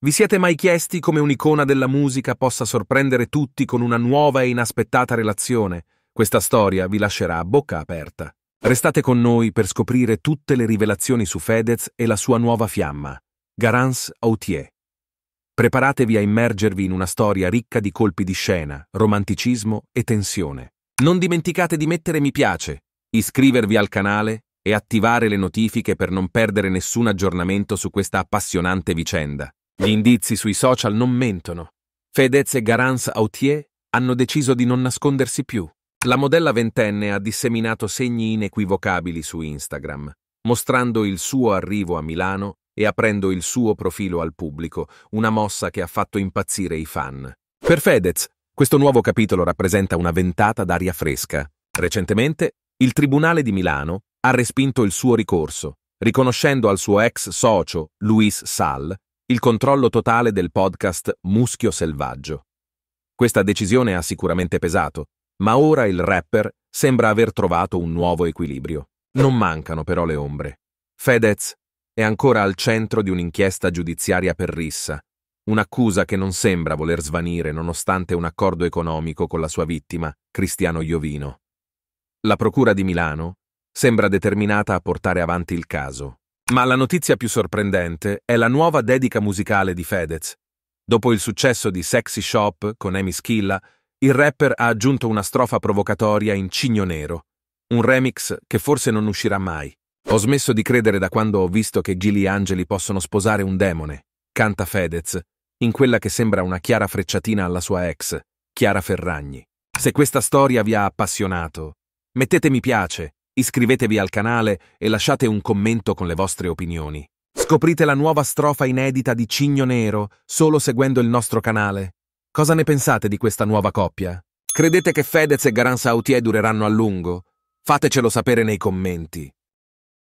Vi siete mai chiesti come un'icona della musica possa sorprendere tutti con una nuova e inaspettata relazione? Questa storia vi lascerà a bocca aperta. Restate con noi per scoprire tutte le rivelazioni su Fedez e la sua nuova fiamma, Garance Autier. Preparatevi a immergervi in una storia ricca di colpi di scena, romanticismo e tensione. Non dimenticate di mettere mi piace, iscrivervi al canale e attivare le notifiche per non perdere nessun aggiornamento su questa appassionante vicenda. Gli indizi sui social non mentono. Fedez e Garance Autier hanno deciso di non nascondersi più. La modella ventenne ha disseminato segni inequivocabili su Instagram, mostrando il suo arrivo a Milano e aprendo il suo profilo al pubblico, una mossa che ha fatto impazzire i fan. Per Fedez, questo nuovo capitolo rappresenta una ventata d'aria fresca. Recentemente, il Tribunale di Milano ha respinto il suo ricorso, riconoscendo al suo ex socio, Luis Sal, il controllo totale del podcast Muschio Selvaggio. Questa decisione ha sicuramente pesato, ma ora il rapper sembra aver trovato un nuovo equilibrio. Non mancano però le ombre. Fedez è ancora al centro di un'inchiesta giudiziaria per rissa, un'accusa che non sembra voler svanire nonostante un accordo economico con la sua vittima, Cristiano Iovino. La Procura di Milano sembra determinata a portare avanti il caso, ma la notizia più sorprendente è la nuova dedica musicale di Fedez. Dopo il successo di Sexy Shop con Amy Schilla, il rapper ha aggiunto una strofa provocatoria in Cigno Nero, un remix che forse non uscirà mai. Ho smesso di credere da quando ho visto che Gili Angeli possono sposare un demone, canta Fedez, in quella che sembra una chiara frecciatina alla sua ex, Chiara Ferragni. Se questa storia vi ha appassionato, mettete mi piace Iscrivetevi al canale e lasciate un commento con le vostre opinioni. Scoprite la nuova strofa inedita di Cigno Nero solo seguendo il nostro canale. Cosa ne pensate di questa nuova coppia? Credete che Fedez e Garan Sautier dureranno a lungo? Fatecelo sapere nei commenti.